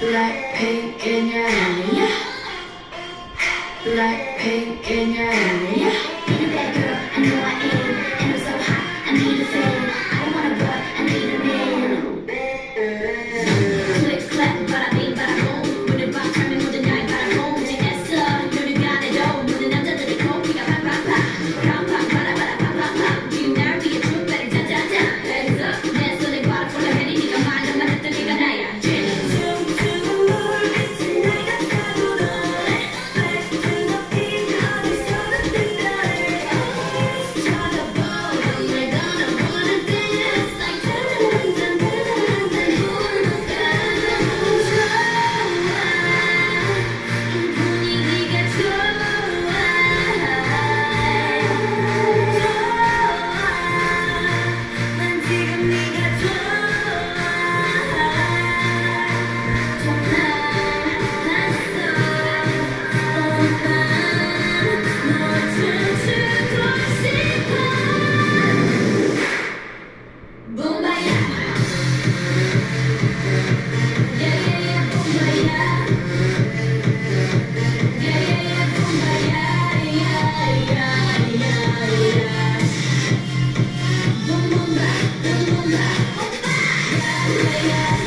Black pink in your area. Black pink in your area. Be a bad girl, I know I am. Yeah.